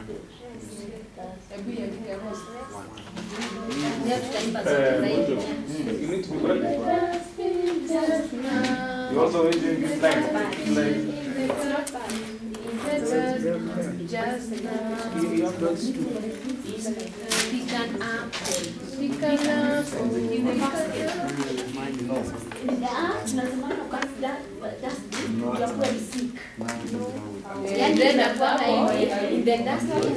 You need to be correct. You also need to use like, like Just. You have those two. Pick an apple. Pick an apple. Mine no. Yaani Then hapo. In the dustbin.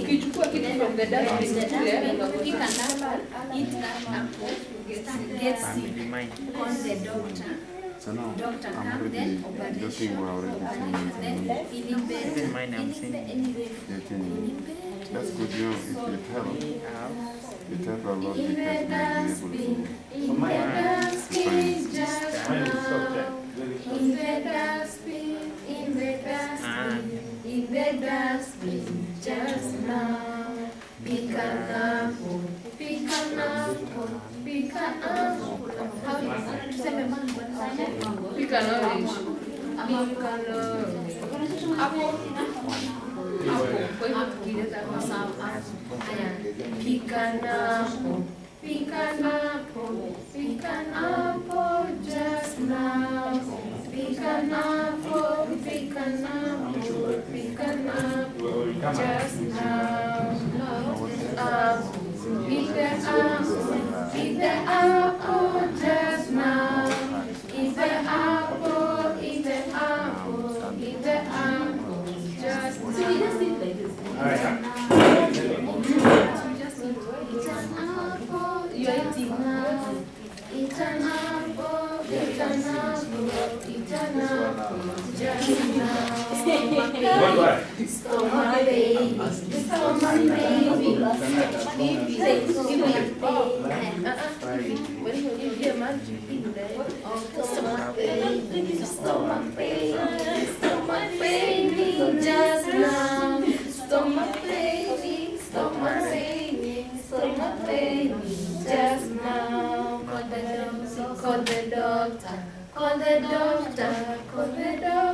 ukichukua kitu from the dustbin, dustbin, pick kule, an eat that apple, get sick, call the doctor. So now Doctor I'm already then we're already operation, feeling better, mine I'm saying. getting that's good, you know, it will help. It help a lot because we'll be able to Pick an orange. Pick an orange. Apple. Apple. Kwa hivyo tukileta kwa sawa. Haya. Pick pick pick apple just now. Pick an apple, pick an apple, pick an apple just now. Apple, eat Do I? Stomach baby, stomach baby, baby, me a baby. Uh-uh. When you call the doctor, call the doctor.